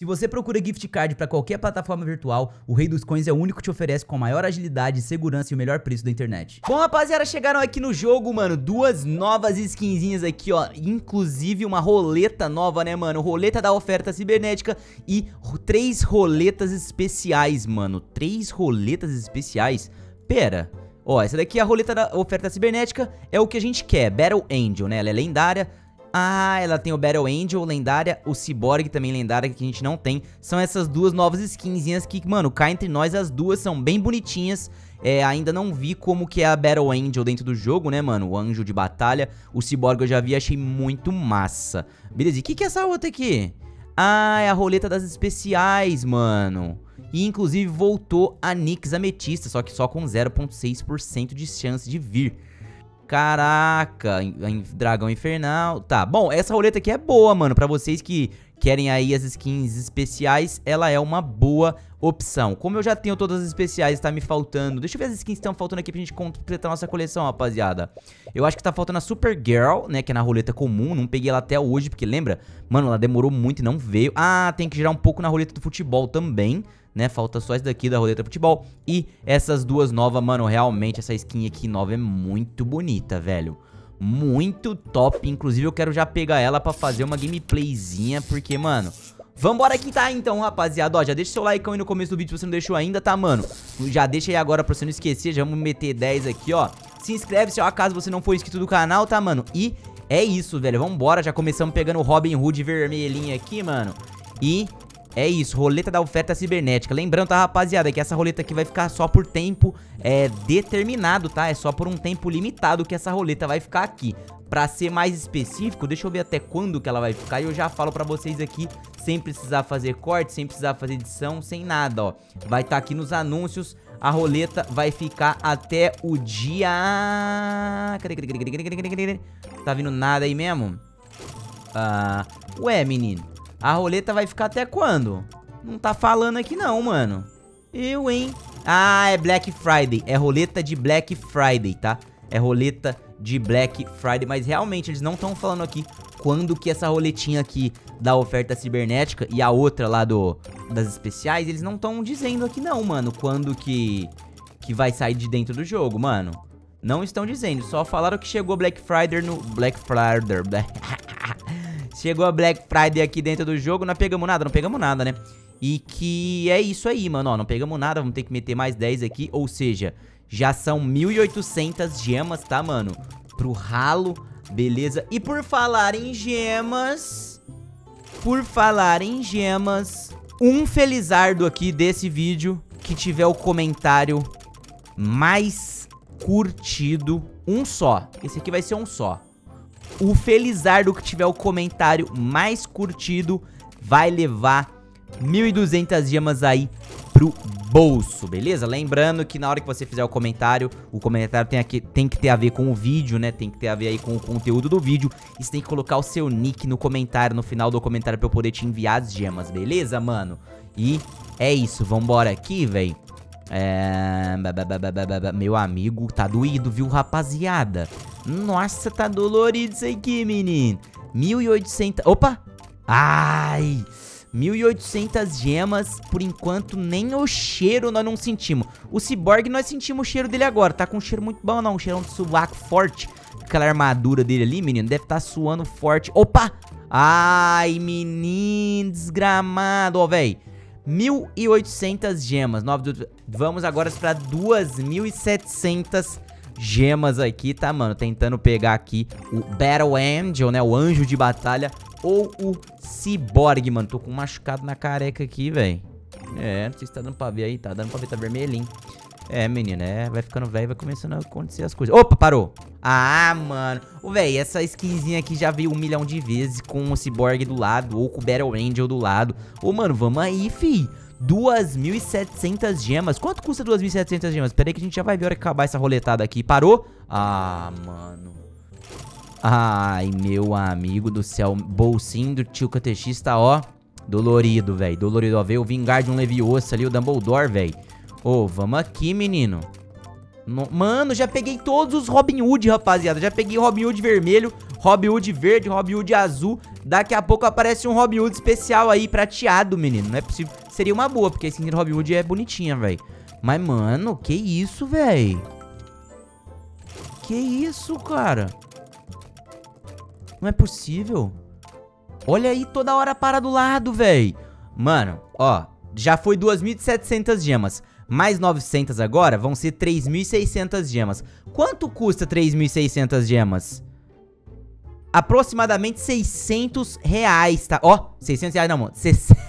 Se você procura gift card para qualquer plataforma virtual, o Rei dos Coins é o único que te oferece com a maior agilidade, segurança e o melhor preço da internet. Bom, rapaziada, chegaram aqui no jogo, mano, duas novas skinzinhas aqui, ó, inclusive uma roleta nova, né, mano? Roleta da oferta cibernética e três roletas especiais, mano. Três roletas especiais? Pera, ó, essa daqui é a roleta da oferta cibernética, é o que a gente quer, Battle Angel, né? Ela é lendária, ah, ela tem o Battle Angel lendária, o Cyborg também lendária que a gente não tem. São essas duas novas skinzinhas que, mano, cá entre nós as duas são bem bonitinhas. É, ainda não vi como que é a Battle Angel dentro do jogo, né, mano? O anjo de batalha. O Cyborg eu já vi, achei muito massa. Beleza, e o que, que é essa outra aqui? Ah, é a roleta das especiais, mano. E inclusive voltou a Nix Ametista, só que só com 0.6% de chance de vir. Caraca, dragão infernal. Tá, bom, essa roleta aqui é boa, mano. Pra vocês que querem aí as skins especiais, ela é uma boa opção. Como eu já tenho todas as especiais, tá me faltando... Deixa eu ver as skins que estão faltando aqui pra gente completar nossa coleção, rapaziada. Eu acho que tá faltando a Supergirl, né, que é na roleta comum. Não peguei ela até hoje, porque lembra? Mano, ela demorou muito e não veio. Ah, tem que girar um pouco na roleta do futebol também né? Falta só esse daqui da roleta futebol. E essas duas novas, mano, realmente essa skin aqui nova é muito bonita, velho. Muito top, inclusive eu quero já pegar ela pra fazer uma gameplayzinha, porque, mano... Vambora aqui tá então, rapaziada, ó, já deixa seu like aí no começo do vídeo se você não deixou ainda, tá, mano? Já deixa aí agora pra você não esquecer, já vamos meter 10 aqui, ó. Se inscreve se acaso você não for inscrito do canal, tá, mano? E é isso, velho, vambora, já começamos pegando o Robin Hood vermelhinho aqui, mano. E é isso, roleta da oferta cibernética. Lembrando, tá, rapaziada, que essa roleta aqui vai ficar só por tempo é, determinado, tá? É só por um tempo limitado que essa roleta vai ficar aqui. Pra ser mais específico, deixa eu ver até quando que ela vai ficar e eu já falo pra vocês aqui, sem precisar fazer corte, sem precisar fazer edição, sem nada, ó. Vai estar tá aqui nos anúncios, a roleta vai ficar até o dia... Tá vindo nada aí mesmo? Ah, ué, menino. A roleta vai ficar até quando? Não tá falando aqui não, mano. Eu, hein? Ah, é Black Friday. É roleta de Black Friday, tá? É roleta de Black Friday. Mas realmente, eles não estão falando aqui quando que essa roletinha aqui da oferta cibernética e a outra lá do das especiais, eles não estão dizendo aqui não, mano, quando que, que vai sair de dentro do jogo, mano. Não estão dizendo, só falaram que chegou Black Friday no... Black Friday... Chegou a Black Friday aqui dentro do jogo, não pegamos nada, não pegamos nada, né? E que é isso aí, mano, ó, não pegamos nada, vamos ter que meter mais 10 aqui, ou seja, já são 1.800 gemas, tá, mano? Pro ralo, beleza? E por falar em gemas, por falar em gemas, um felizardo aqui desse vídeo que tiver o comentário mais curtido, um só, esse aqui vai ser um só o Felizardo que tiver o comentário mais curtido vai levar 1.200 gemas aí pro bolso, beleza? Lembrando que na hora que você fizer o comentário, o comentário tem, aqui, tem que ter a ver com o vídeo, né? Tem que ter a ver aí com o conteúdo do vídeo. E você tem que colocar o seu nick no comentário, no final do comentário pra eu poder te enviar as gemas, beleza, mano? E é isso, vambora aqui, velho. É... Meu amigo, tá doído, viu, rapaziada? Nossa, tá dolorido isso aqui, menino. 1.800... Opa! Ai... 1.800 gemas, por enquanto nem o cheiro nós não sentimos. O Cyborg nós sentimos o cheiro dele agora, tá com um cheiro muito bom não, um cheirão de subaco forte. Aquela armadura dele ali, menino, deve estar tá suando forte. Opa! Ai, menino, desgramado, ó, velho. 1.800 gemas. Vamos agora para 2.700 gemas aqui, tá, mano? Tentando pegar aqui o Battle Angel, né? O anjo de batalha. Ou o Cyborg, mano. Tô com um machucado na careca aqui, velho. É, não sei se tá dando pra ver aí. Tá dando pra ver, tá vermelhinho. É, menina, é, vai ficando velho, vai começando a acontecer as coisas. Opa, parou. Ah, mano. Ô, velho, essa skinzinha aqui já veio um milhão de vezes com o Cyborg do lado ou com o Battle Angel do lado. Ô, mano, vamos aí, fi. 2.700 gemas. Quanto custa 2.700 gemas? Pera aí que a gente já vai ver a hora que acabar essa roletada aqui. Parou? Ah, mano. Ai, meu amigo do céu. Bolsinho do tio catechista, ó. Dolorido, velho. Dolorido. Ó, veio o Vingar de um Leviosa ali, o Dumbledore, velho. Ô, oh, vamos aqui, menino. No, mano, já peguei todos os Robin Hood, rapaziada. Já peguei Robin Hood vermelho, Robin Hood verde, Robin Hood azul. Daqui a pouco aparece um Robin Hood especial aí, prateado, menino. Não é possível. Seria uma boa, porque a skin do Robin Hood é bonitinha, velho. Mas, mano, que isso, velho? Que isso, cara? Não é possível. Olha aí, toda hora para do lado, velho. Mano, ó, já foi 2.700 gemas. Mais 900 agora vão ser 3.600 gemas. Quanto custa 3.600 gemas? Aproximadamente 600 reais, tá? Ó, 600 reais não, mano. 60...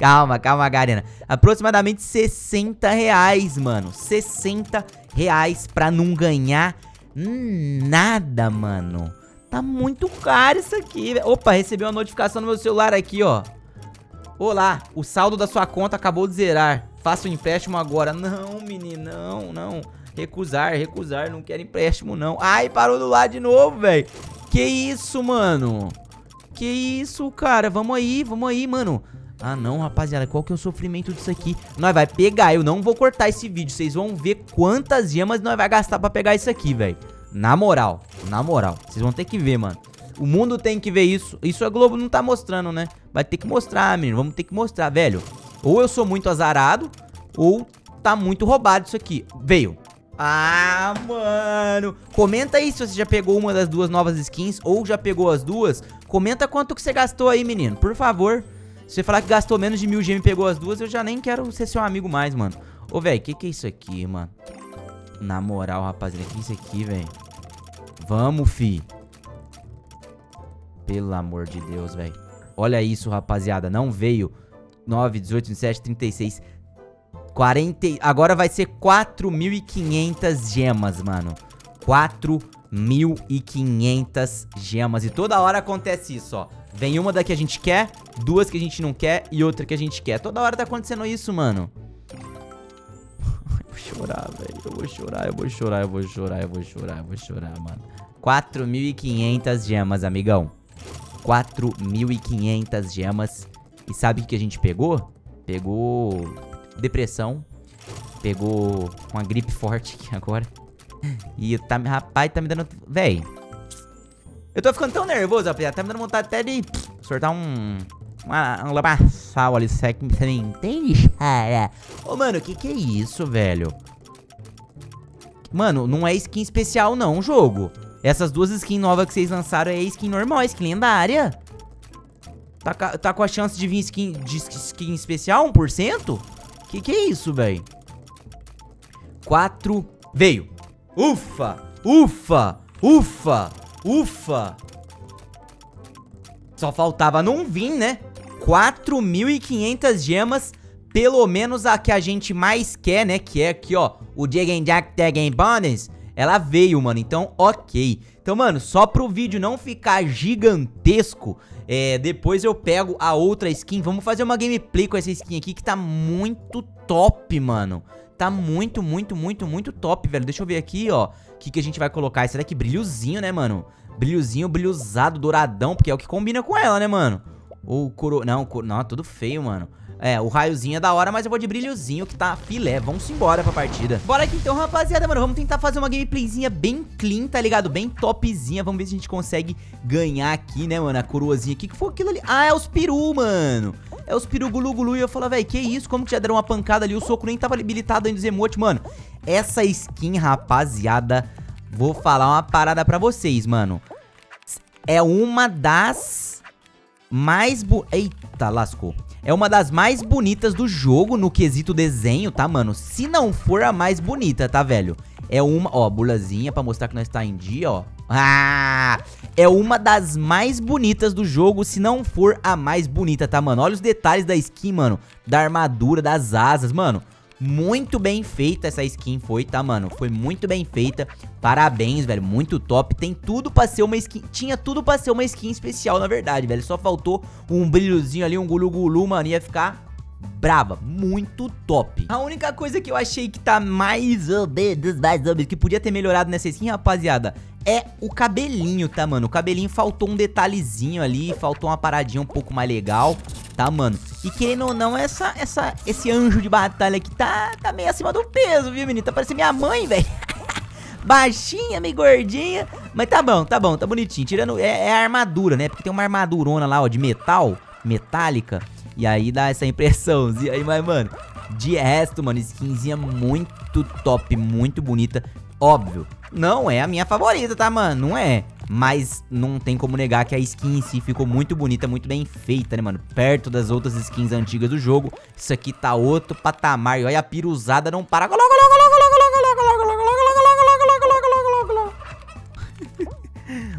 calma, calma, Garena. Aproximadamente 60 reais, mano. 60 reais pra não ganhar nada, mano. Tá muito caro isso aqui. Opa, recebi uma notificação no meu celular aqui, ó. Olá, o saldo da sua conta acabou de zerar. Faça o um empréstimo agora. Não, menino, não, não. Recusar, recusar, não quero empréstimo, não. Ai, parou do lado de novo, velho. Que isso, mano? Que isso, cara? Vamos aí, vamos aí, mano. Ah, não, rapaziada, qual que é o sofrimento disso aqui? Nós vai pegar, eu não vou cortar esse vídeo. Vocês vão ver quantas gemas nós vai gastar pra pegar isso aqui, velho. Na moral, na moral. Vocês vão ter que ver, mano. O mundo tem que ver isso. Isso a Globo não tá mostrando, né? Vai ter que mostrar, menino. Vamos ter que mostrar, velho. Ou eu sou muito azarado, ou tá muito roubado isso aqui. Veio. Ah, mano. Comenta aí se você já pegou uma das duas novas skins ou já pegou as duas. Comenta quanto que você gastou aí, menino. Por favor. Se você falar que gastou menos de mil gemas e pegou as duas, eu já nem quero ser seu amigo mais, mano. Ô, velho, que que é isso aqui, mano? Na moral, rapaziada, que é isso aqui, velho? Vamos, fi. Pelo amor de Deus, velho. Olha isso, rapaziada. Não veio 9, 18, 27, 36... 40... Agora vai ser 4.500 gemas, mano. 4.500 gemas. E toda hora acontece isso, ó. Vem uma da que a gente quer, duas que a gente não quer e outra que a gente quer. Toda hora tá acontecendo isso, mano. eu vou chorar, velho. Eu vou chorar, eu vou chorar, eu vou chorar, eu vou chorar, eu vou chorar, mano. 4.500 gemas, amigão. 4.500 gemas. E sabe o que a gente pegou? Pegou depressão. Pegou uma gripe forte aqui agora. E tá, rapaz, tá me dando... Véi, eu tô ficando tão nervoso, rapaziada. Tá me dando vontade até de sortar um... Uma, um lamaçal ali, é você não entende, cara. Ô, mano, que que é isso, velho? Mano, não é skin especial não, jogo. Essas duas skins novas que vocês lançaram é skin normal, é skin lendária. Tá, tá com a chance de vir skin, de skin especial, 1%? Que que é isso, velho? 4... Veio. Ufa! Ufa! Ufa! Ufa! Só faltava não vir, né? 4.500 gemas, pelo menos a que a gente mais quer, né? Que é aqui, ó, o Jagen Jack Tagen Bonus. Ela veio, mano, então ok. Então, mano, só pro vídeo não ficar gigantesco, é, depois eu pego a outra skin. Vamos fazer uma gameplay com essa skin aqui que tá muito top, mano. Tá muito, muito, muito, muito top, velho. Deixa eu ver aqui, ó que, que a gente vai colocar? Esse daqui, brilhozinho, né, mano? Brilhozinho, brilhosado, douradão, porque é o que combina com ela, né, mano? Ou coro... Não, coro... não, tudo feio, mano. É, o raiozinho é da hora, mas eu vou de brilhozinho que tá filé. Vamos embora pra partida. Bora aqui então, rapaziada, mano. Vamos tentar fazer uma gameplayzinha bem clean, tá ligado? Bem topzinha. Vamos ver se a gente consegue ganhar aqui, né, mano? A coroazinha aqui. que foi aquilo ali? Ah, é os peru, mano. É os peru gulu gulu. E eu falo, velho, que isso? Como que já deram uma pancada ali? O soco nem tava habilitado ainda dos emotes, mano. Essa skin, rapaziada, vou falar uma parada pra vocês, mano. É uma das mais... Bu Eita, lascou. É uma das mais bonitas do jogo no quesito desenho, tá, mano? Se não for a mais bonita, tá, velho? É uma... Ó, bulazinha pra mostrar que nós tá em dia, ó. Ah! É uma das mais bonitas do jogo, se não for a mais bonita, tá, mano? Olha os detalhes da skin, mano. Da armadura, das asas, mano. Muito bem feita essa skin foi, tá, mano? Foi muito bem feita. Parabéns, velho. Muito top. Tem tudo pra ser uma skin... Tinha tudo pra ser uma skin especial, na verdade, velho. Só faltou um brilhozinho ali, um gulu-gulu, mano. Ia ficar brava, muito top. A única coisa que eu achei que tá mais ou mais ou que podia ter melhorado nessa skin, rapaziada, é o cabelinho, tá, mano? O cabelinho faltou um detalhezinho ali, faltou uma paradinha um pouco mais legal, tá, mano? E querendo ou não, essa, essa, esse anjo de batalha aqui tá, tá meio acima do peso, viu, menino? Tá parecendo minha mãe, velho. Baixinha, meio gordinha. Mas tá bom, tá bom, tá bonitinho. Tirando. É, é, a armadura, né? Porque tem uma armadurona lá, ó, de metal, metálica. E aí dá essa impressão. E aí, mas, mano, de resto, mano, skinzinha muito top, muito bonita. Óbvio, não é a minha favorita, tá, mano? Não é. Mas não tem como negar que a skin em si ficou muito bonita, muito bem feita, né, mano? Perto das outras skins antigas do jogo. Isso aqui tá outro patamar. E olha a piruzada não para.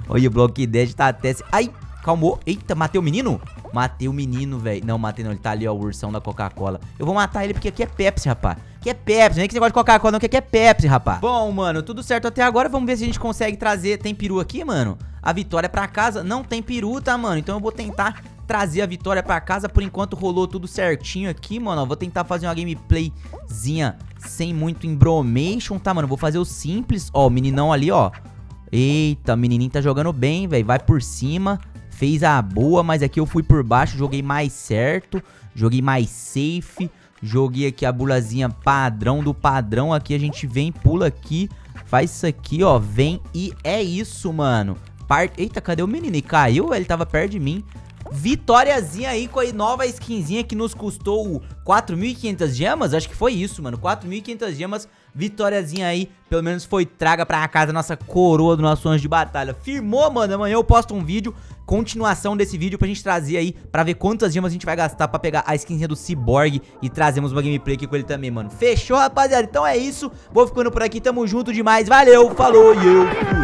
Olha o Block Dead tá até... Ai, calmou. Eita, matei o menino? Matei o menino, velho. Não, matei não. Ele tá ali, ó, o ursão da Coca-Cola. Eu vou matar ele porque aqui é Pepsi, rapaz. Aqui é Pepsi. Não é que gosta de Coca-Cola, não. Que aqui é Pepsi, rapaz. Bom, mano, tudo certo até agora. Vamos ver se a gente consegue trazer... Tem peru aqui, mano? A vitória pra casa. Não tem peru, tá, mano? Então eu vou tentar trazer a vitória pra casa. Por enquanto rolou tudo certinho aqui, mano. Eu vou tentar fazer uma gameplayzinha sem muito embromation, tá, mano? Vou fazer o simples. Ó, o meninão ali, ó. Eita, o menininho tá jogando bem, velho. Vai por cima fez a boa, mas aqui eu fui por baixo, joguei mais certo, joguei mais safe, joguei aqui a bulazinha padrão do padrão, aqui a gente vem, pula aqui, faz isso aqui, ó, vem e é isso, mano. Part... Eita, cadê o menino? Ele caiu? Ele tava perto de mim. Vitóriazinha aí com a nova skinzinha que nos custou 4.500 gemas. Acho que foi isso, mano. 4.500 gemas. Vitóriazinha aí. Pelo menos foi traga pra casa nossa coroa do nosso anjo de batalha. Firmou, mano. Amanhã eu posto um vídeo. Continuação desse vídeo pra gente trazer aí. Pra ver quantas gemas a gente vai gastar pra pegar a skinzinha do Cyborg. E trazemos uma gameplay aqui com ele também, mano. Fechou, rapaziada? Então é isso. Vou ficando por aqui. Tamo junto demais. Valeu, falou e eu fui.